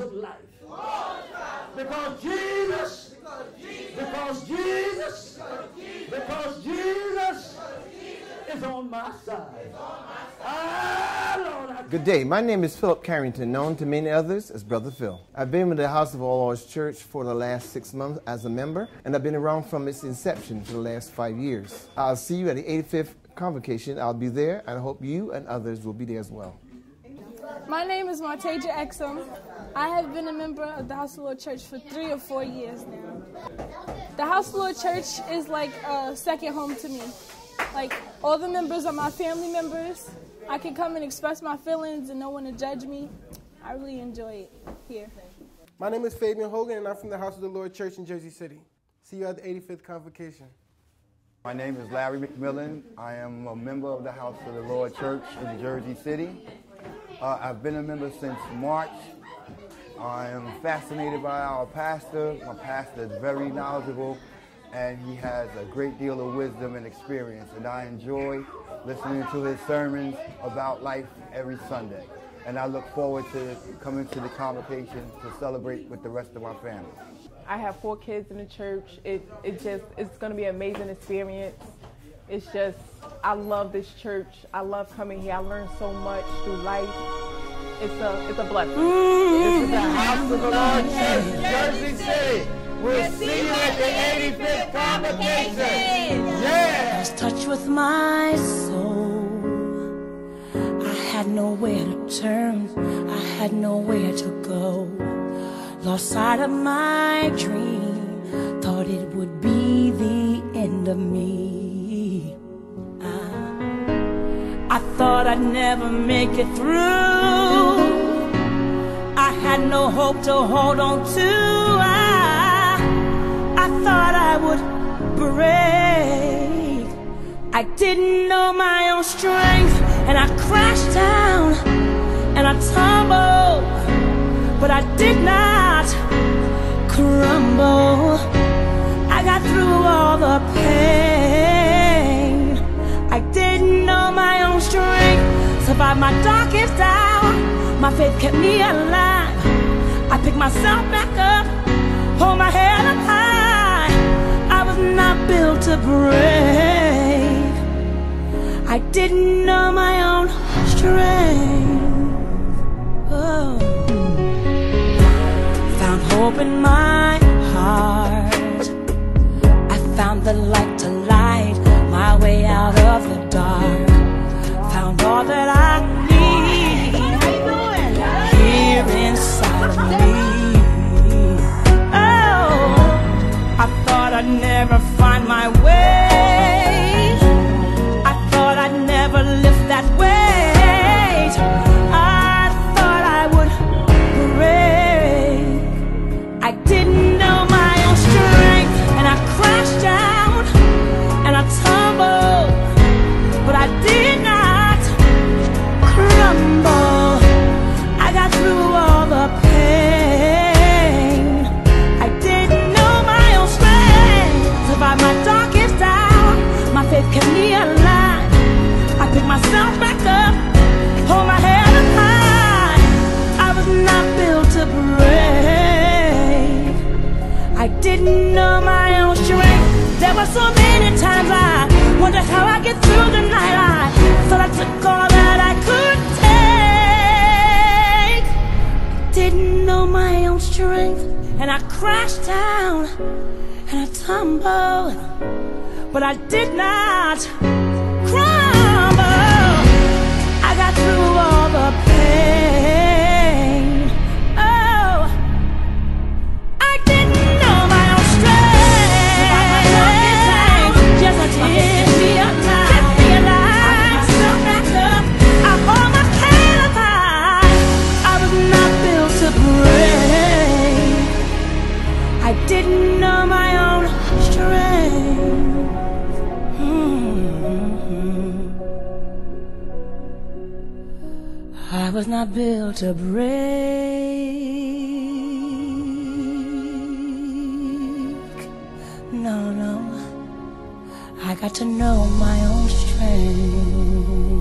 of life. Because Jesus, because Jesus, because Jesus is on my side. Ah, Good day. My name is Philip Carrington, known to many others as Brother Phil. I've been with the House of All Lords Church for the last six months as a member, and I've been around from its inception for the last five years. I'll see you at the 85th convocation. I'll be there, and I hope you and others will be there as well. My name is Martaja Exum. I have been a member of the House of the Lord Church for three or four years now. The House of the Lord Church is like a second home to me. Like all the members are my family members. I can come and express my feelings and no one to judge me. I really enjoy it here. My name is Fabian Hogan, and I'm from the House of the Lord Church in Jersey City. See you at the 85th convocation. My name is Larry McMillan. I am a member of the House of the Lord Church in Jersey City. Uh, I've been a member since March. I am fascinated by our pastor. My pastor is very knowledgeable and he has a great deal of wisdom and experience. And I enjoy listening to his sermons about life every Sunday. And I look forward to coming to the convocation to celebrate with the rest of my family. I have four kids in the church. It it just it's going to be an amazing experience. It's just I love this church. I love coming here. I learn so much through life. It's a it's a blessing. This is the House of the Lord Church, Jersey City. We'll see you at the 85th convocation. Yeah. lost touch with my soul. I had nowhere to turn, I had nowhere to go. Lost sight of my dream, thought it would be the end of me. Thought I'd never make it through. I had no hope to hold on to. I, I thought I would break. I didn't know my own strength, and I crashed down and I tumbled, but I did not crumble. I got through all the pain. My darkest hour. My faith kept me alive. I picked myself back up, hold my head up high. I was not built to break. I didn't know my own strength. Find my way. There so many times I wondered how I get through the night. I thought I took all that I could take. Didn't know my own strength, and I crashed down and I tumbled, but I did not crumble. I got through all the pain. I was not built to break. No, no. I got to know my own strength.